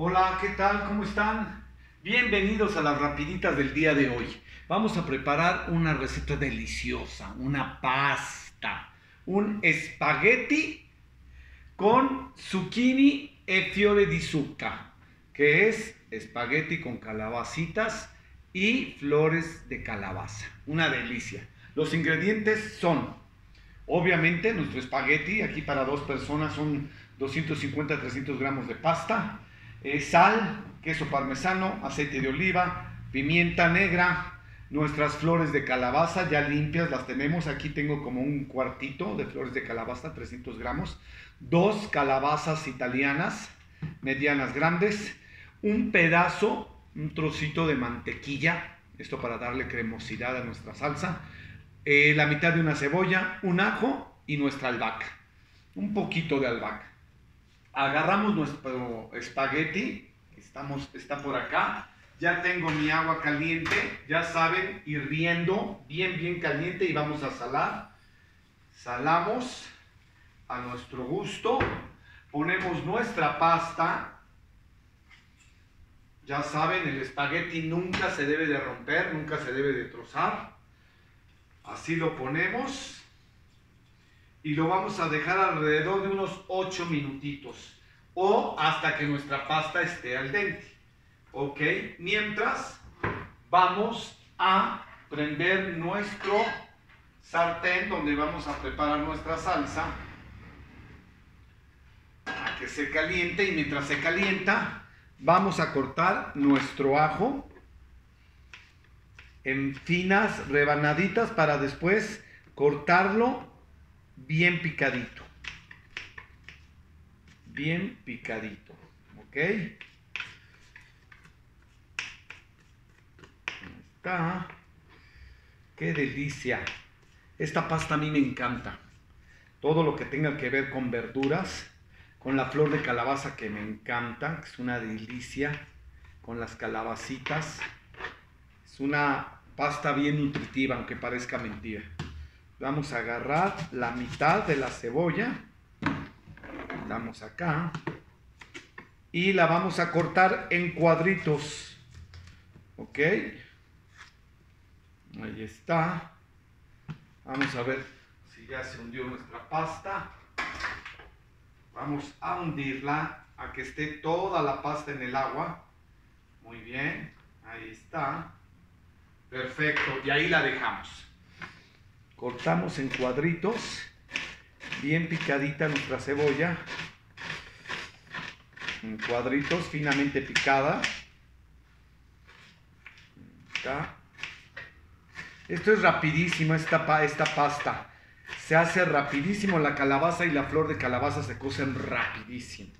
Hola, ¿qué tal? ¿Cómo están? Bienvenidos a las rapiditas del día de hoy. Vamos a preparar una receta deliciosa, una pasta, un espagueti con zucchini e fiore di zucca, que es espagueti con calabacitas y flores de calabaza. Una delicia. Los ingredientes son, obviamente, nuestro espagueti, aquí para dos personas son 250-300 gramos de pasta, sal, queso parmesano, aceite de oliva, pimienta negra, nuestras flores de calabaza ya limpias, las tenemos. Aquí tengo como un cuartito de flores de calabaza, 300 gramos, dos calabazas italianas, medianas grandes, un pedazo, un trocito de mantequilla, esto para darle cremosidad a nuestra salsa, eh, la mitad de una cebolla, un ajo y nuestra albahaca, un poquito de albahaca. Agarramos nuestro espagueti, estamos, está por acá, ya tengo mi agua caliente, ya saben, hirviendo, bien, bien caliente y vamos a salar. Salamos a nuestro gusto, ponemos nuestra pasta, ya saben, el espagueti nunca se debe de romper, nunca se debe de trozar. Así lo ponemos y lo vamos a dejar alrededor de unos 8 minutitos o hasta que nuestra pasta esté al dente. ¿Ok? Mientras vamos a prender nuestro sartén donde vamos a preparar nuestra salsa a que se caliente y mientras se calienta vamos a cortar nuestro ajo en finas rebanaditas para después cortarlo bien picadito. Bien picadito. ¿Ok? Está. Qué delicia. Esta pasta a mí me encanta. Todo lo que tenga que ver con verduras con la flor de calabaza que me encanta, es una delicia, con las calabacitas. Es una pasta bien nutritiva, aunque parezca mentira. Vamos a agarrar la mitad de la cebolla, damos acá, y la vamos a cortar en cuadritos. ¿Ok? Ahí está. Vamos a ver si ya se hundió nuestra pasta. Vamos a hundirla a que esté toda la pasta en el agua. Muy bien, ahí está. Perfecto, y ahí la dejamos. Cortamos en cuadritos, bien picadita nuestra cebolla. En cuadritos finamente picada. Esto es rapidísimo, esta, esta pasta se hace rapidísimo la calabaza y la flor de calabaza se cocen rapidísimo.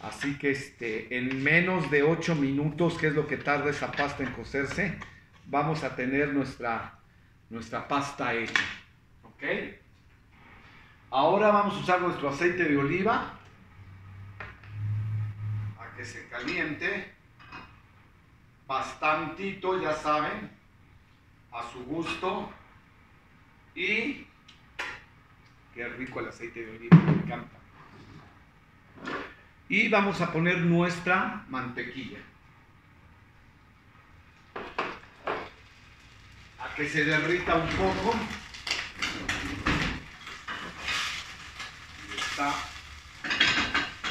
Así que este, en menos de 8 minutos, que es lo que tarda esa pasta en cocerse, vamos a tener nuestra, nuestra pasta hecha. ¿Ok? Ahora vamos a usar nuestro aceite de oliva a que se caliente bastantito, ya saben, a su gusto. Y Qué rico el aceite de oliva, me encanta. Y vamos a poner nuestra mantequilla. Que se derrita un poco. está.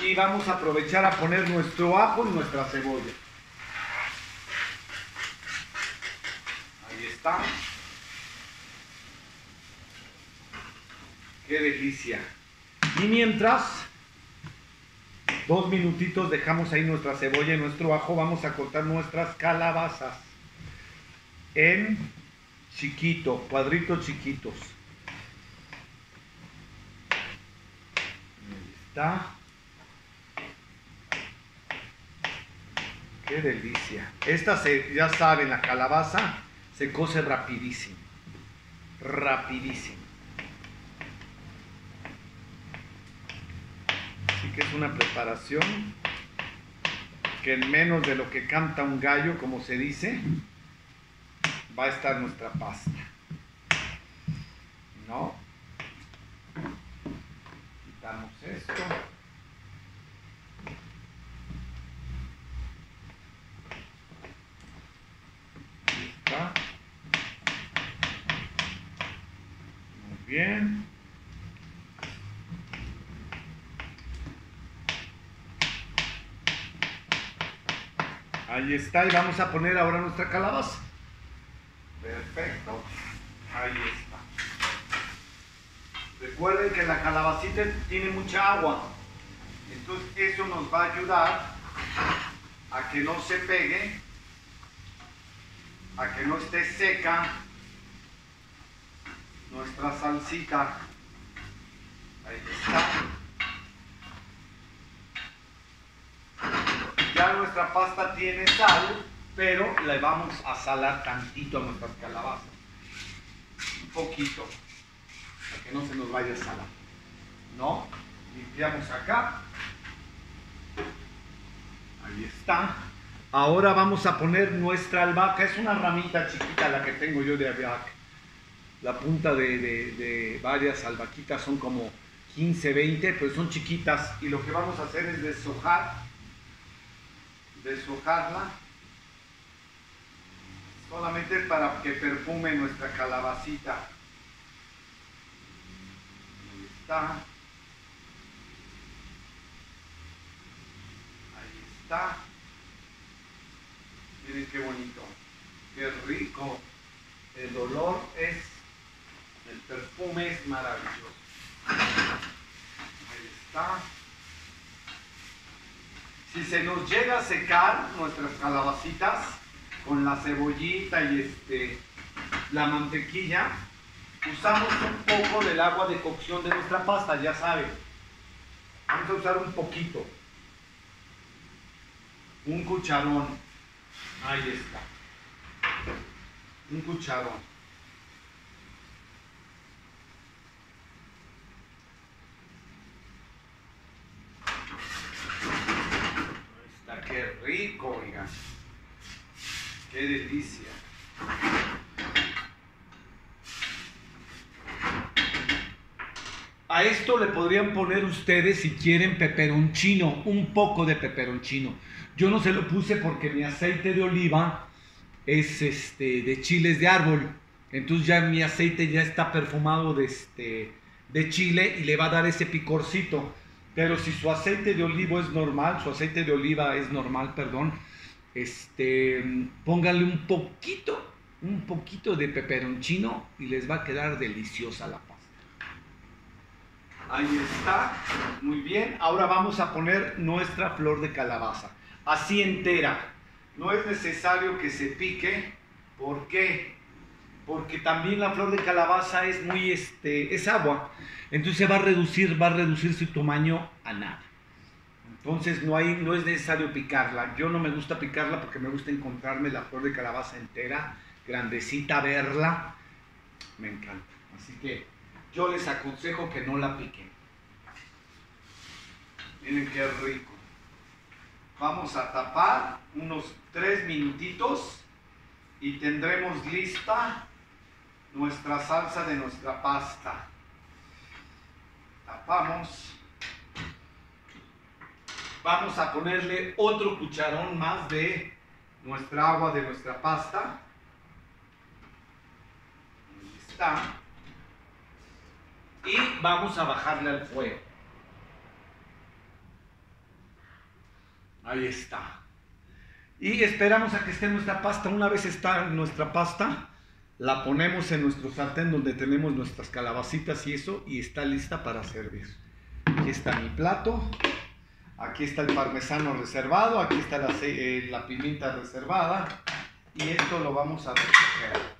Y vamos a aprovechar a poner nuestro ajo y nuestra cebolla. Ahí está. Qué delicia. Y mientras, dos minutitos dejamos ahí nuestra cebolla y nuestro ajo, vamos a cortar nuestras calabazas en chiquito, cuadritos chiquitos. Ahí está. Qué delicia. Esta se, ya saben, la calabaza se cose rapidísimo. Rapidísimo. que es una preparación que en menos de lo que canta un gallo, como se dice, va a estar nuestra pasta. ¿No? Quitamos esto. Está. Muy bien. Ahí está, y vamos a poner ahora nuestra calabaza. Perfecto. Ahí está. Recuerden que la calabacita tiene mucha agua. Entonces eso nos va a ayudar a que no se pegue, a que no esté seca nuestra salsita. Ahí está. Ya nuestra pasta tiene sal, pero le vamos a salar tantito a nuestras calabazas. Un poquito, para que no se nos vaya a salar. ¿No? Limpiamos acá. Ahí está. Ahora vamos a poner nuestra albahaca. Es una ramita chiquita la que tengo yo de albahaca. La punta de, de varias albahaquitas son como 15, 20, pero son chiquitas. Y lo que vamos a hacer es deshojar, deshojarla, solamente para que perfume nuestra calabacita. Ahí está. Ahí está. Miren qué bonito, qué rico. El olor es, el perfume es maravilloso. Ahí está. Si se nos llega a secar nuestras calabacitas con la cebollita y este, la mantequilla, usamos un poco del agua de cocción de nuestra pasta, ya saben. Vamos a usar un poquito. Un cucharón. Ahí está. Un cucharón. Está qué rico, oiga. Qué delicia. A esto le podrían poner ustedes, si quieren, peperoncino, un poco de peperoncino. Yo no se lo puse porque mi aceite de oliva es este, de chiles de árbol. Entonces ya mi aceite ya está perfumado de, este, de chile y le va a dar ese picorcito. Pero si su aceite de olivo es normal, su aceite de oliva es normal, perdón, este, pónganle un poquito, un poquito de peperoncino y les va a quedar deliciosa la pasta. Ahí está, muy bien. Ahora vamos a poner nuestra flor de calabaza, así entera. No es necesario que se pique, ¿por qué? Porque también la flor de calabaza es muy, este, es agua, entonces va a reducir, va a reducir su tamaño a nada. Entonces no, hay, no es necesario picarla. Yo no me gusta picarla porque me gusta encontrarme la flor de calabaza entera, grandecita, verla. Me encanta. Así que yo les aconsejo que no la piquen. Miren qué rico. Vamos a tapar unos tres minutitos y tendremos lista nuestra salsa de nuestra pasta. Tapamos. Vamos a ponerle otro cucharón más de nuestra agua de nuestra pasta. Ahí está. Y vamos a bajarle al fuego. Ahí está. Y esperamos a que esté nuestra pasta. Una vez está nuestra pasta, la ponemos en nuestro sartén donde tenemos nuestras calabacitas y eso, y está lista para servir. Aquí está mi plato. Aquí está el parmesano reservado, aquí está la, eh, la pimienta reservada y esto lo vamos a recoger.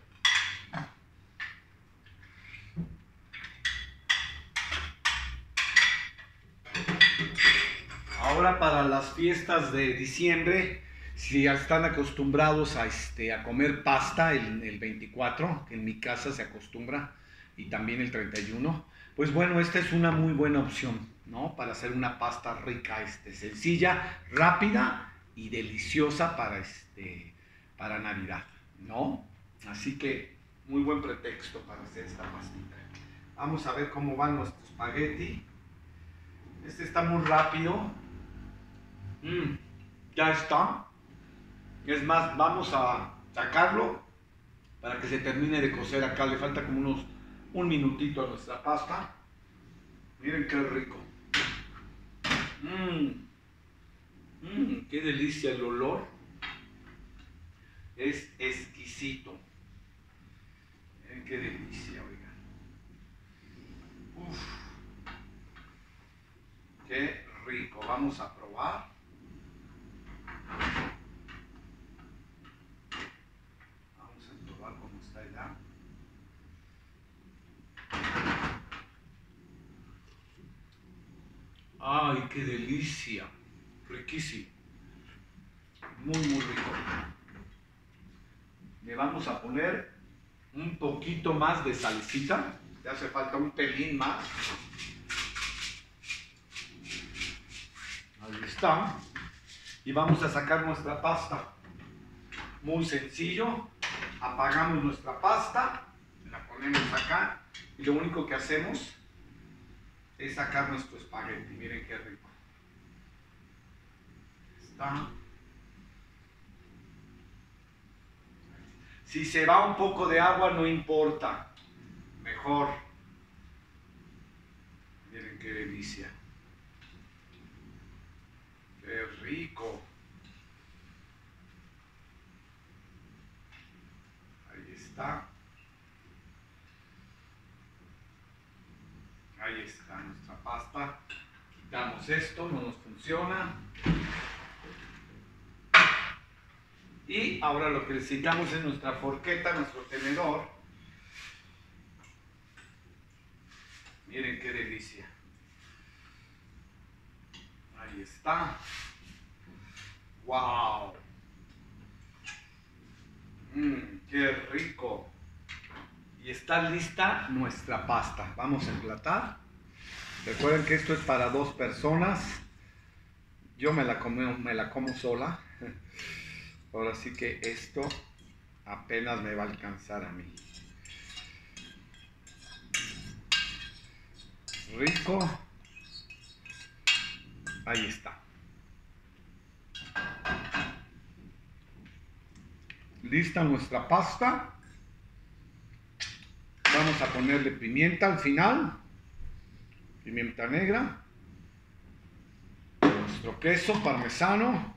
Ahora para las fiestas de diciembre, si están acostumbrados a, este, a comer pasta el, el 24, que en mi casa se acostumbra, y también el 31, pues bueno, esta es una muy buena opción, ¿no? Para hacer una pasta rica, este, sencilla, rápida y deliciosa para, este, para Navidad, ¿no? Así que muy buen pretexto para hacer esta pastita. Vamos a ver cómo van nuestros espagueti. Este está muy rápido. Mm, ya está. Es más, vamos a sacarlo para que se termine de cocer acá. Le falta como unos un minutito a nuestra pasta. Miren qué rico. Mmm. Mmm, qué delicia el olor. Es exquisito. Miren qué delicia, oigan. Uf. Qué rico. Vamos a probar. Vamos a probar cómo está ya. Ay, qué delicia. Riquísimo. Muy, muy rico. Le vamos a poner un poquito más de salsita. Le hace falta un pelín más. Ahí está. Y vamos a sacar nuestra pasta. Muy sencillo. Apagamos nuestra pasta. La ponemos acá. Y lo único que hacemos es sacar nuestro espagueti. Miren qué rico. Está. Si se va un poco de agua, no importa. Mejor. Miren qué delicia. Qué rico. Ahí está. Ahí está nuestra pasta. Quitamos esto, no nos funciona. Y ahora lo que necesitamos es nuestra forqueta, nuestro tenedor. Miren qué delicia. Ahí está. ¡Wow! Mmm, ¡Qué rico! Y está lista nuestra pasta. Vamos a emplatar. Recuerden que esto es para dos personas. Yo me la como, me la como sola. Ahora sí que esto apenas me va a alcanzar a mí. Rico. Ahí está. Lista nuestra pasta. Vamos a ponerle pimienta al final. Pimienta negra. Nuestro queso parmesano.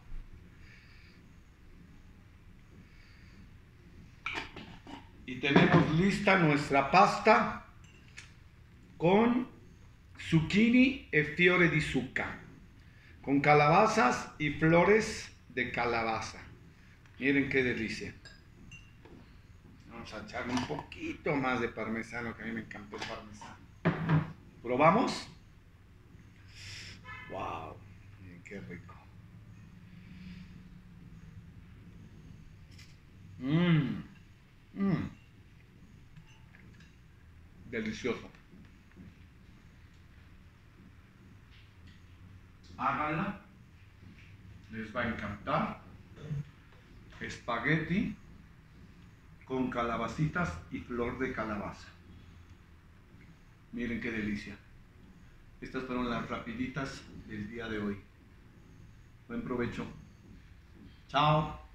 Y tenemos lista nuestra pasta con zucchini e fiore di zucca. Con calabazas y flores de calabaza. Miren qué delicia. Vamos a echarle un poquito más de parmesano, que a mí me encanta el parmesano. ¿Probamos? ¡Wow! Miren qué rico. Mmm. Mmm. Delicioso. Háganla. Les va a encantar. Espagueti con calabacitas y flor de calabaza. Miren qué delicia. Estas fueron las rapiditas del día de hoy. Buen provecho. Chao.